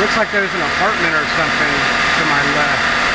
Looks like there's an apartment or something to my left.